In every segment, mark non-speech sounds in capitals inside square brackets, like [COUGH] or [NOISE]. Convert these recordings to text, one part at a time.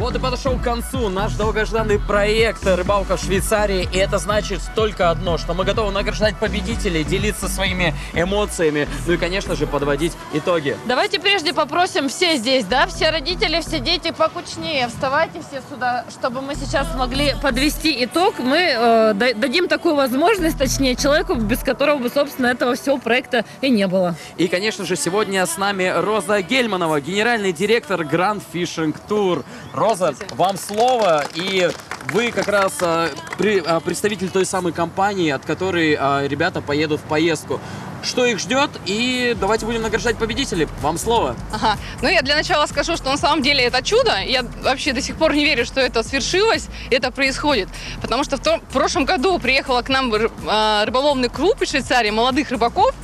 Вот и подошел к концу наш долгожданный проект «Рыбалка в Швейцарии». И это значит только одно, что мы готовы награждать победителей, делиться своими эмоциями, ну и, конечно же, подводить итоги. Давайте прежде попросим все здесь, да, все родители, все дети покучнее. Вставайте все сюда, чтобы мы сейчас смогли подвести итог. Мы э, да- дадим такую возможность, точнее, человеку, без которого бы, собственно, этого всего проекта и не было. И, конечно же, сегодня с нами Роза Гельманова, генеральный директор Grand Fishing Tour. Роза, вам слово, и вы как раз а, при- а, представитель той самой компании, от которой а, ребята поедут в поездку. Что их ждет, и давайте будем награждать победителей. Вам слово. Ага. Ну, я для начала скажу, что на самом деле это чудо. Я вообще до сих пор не верю, что это свершилось, это происходит. Потому что в, том- в прошлом году приехала к нам а, рыболовный клуб из Швейцарии молодых рыбаков,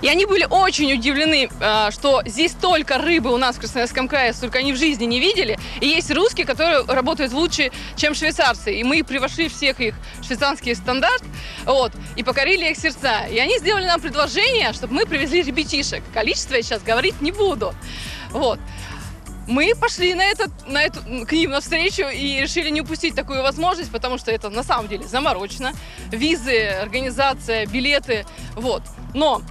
и они были очень удивлены, а, что здесь столько рыбы у нас в Красноярском крае, столько они в жизни не видели. И есть русские, которые работают лучше, чем швейцарцы. И мы превошли всех их швейцарский стандарт, вот, и покорили их сердца. И они сделали нам предложение, чтобы мы привезли ребятишек. Количество я сейчас говорить не буду. Вот. Мы пошли на, этот, на эту, к ним навстречу и решили не упустить такую возможность, потому что это на самом деле заморочено. Визы, организация, билеты, вот. Но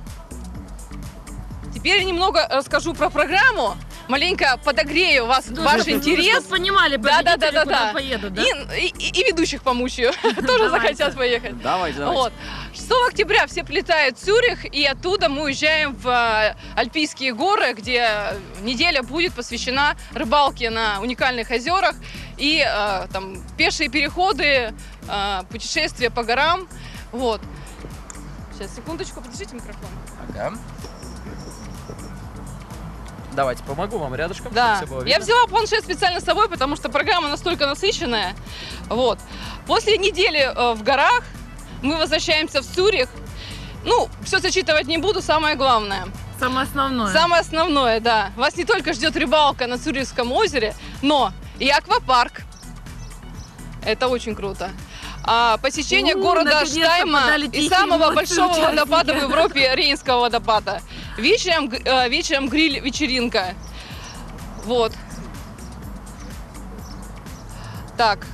теперь я немного расскажу про программу, маленько подогрею вас, ваш интерес. Чтобы понимали, Да, да, да, да, куда да. поедут, да? И, и- и ведущих помучаю. [LAUGHS] Тоже захотят поехать. Давайте, давайте. Вот. 6 октября все прилетают в Цюрих, и оттуда мы уезжаем в э, Альпийские горы, где неделя будет посвящена рыбалке на уникальных озерах и э, там пешие переходы, э, путешествия по горам. Вот. Сейчас, секундочку, подержите микрофон. Ага. Давайте, помогу вам рядышком, Да, чтобы всё было я видно. взяла планшет специально с собой, потому что программа настолько насыщенная. Вот. После недели э, в горах мы возвращаемся в Цюрих. Ну, все зачитывать не буду, самое главное. Самое основное. Самое основное, да. Вас не только ждет рыбалка на Цюрихском озере, но и аквапарк. Это очень круто. А посещение У, города Штайма и самого большого водопада в Европе, Рейнского водопада. Вечером, э, вечером гриль-вечеринка. Вот. Так.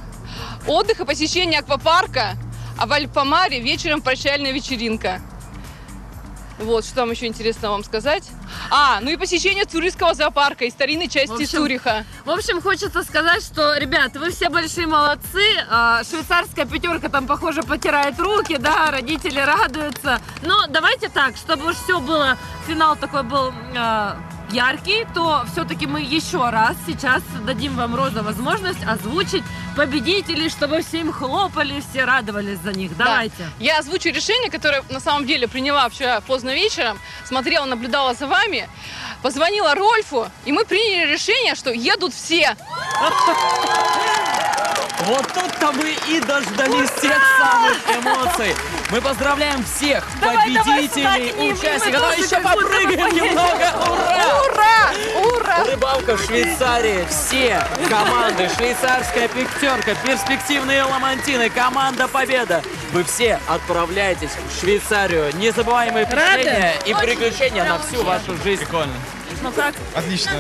Отдых и посещение аквапарка, а в Альпомаре вечером прощальная вечеринка. Вот, что там еще интересно вам сказать? А, ну и посещение Цюрихского зоопарка и старинной части В общем, Цюриха. В общем, хочется сказать, что, ребят, вы все большие молодцы. А, Швейцарская пятерка там, похоже, потирает руки, да, родители радуются. Но давайте так, чтобы уж все было, финал такой был а, яркий, то все-таки мы еще раз сейчас дадим вам, Роза, возможность озвучить победителей, чтобы все им хлопали, все радовались за них. Да. Давайте. Я озвучу решение, которое на самом деле приняла вчера поздно вечером. Смотрела, наблюдала за вами. Позвонила Рольфу, и мы приняли решение, что едут все. Вот тут-то мы и дождались тех самых эмоций. Мы поздравляем всех Давай, давай, победителей, сюда к ним, участников. Давай еще попрыгаем немного. Рыбалка в Швейцарии. Все команды. Швейцарская пятерка, перспективные ламантины, команда Победа. Вы все отправляетесь в Швейцарию. Незабываемые впечатления и приключения на всю вашу жизнь. Прикольно. Ну как? Отлично.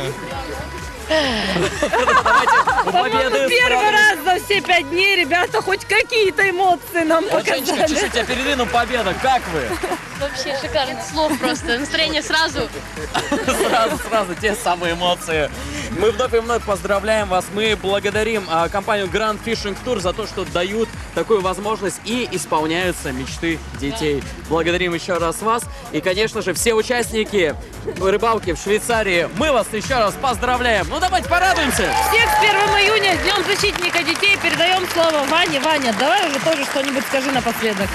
У Победы Первый раз за все пять дней, ребята, хоть какие-то эмоции нам показали. чуть-чуть тебя передвину. Победа, как вы? Вообще шикарно. Слов просто. Настроение сразу. [LAUGHS] Сразу, сразу те самые эмоции. Мы вновь и вновь поздравляем вас. Мы благодарим а, компанию Grand Fishing Tour за то, что дают такую возможность и исполняются мечты детей. Благодарим еще раз вас. И, конечно же, все участники рыбалки в Швейцарии, мы вас еще раз поздравляем. Ну, давайте порадуемся. Всех с 1 июня, Днем защитника детей, передаем слово Ване. Ваня, давай уже тоже что-нибудь скажи напоследок.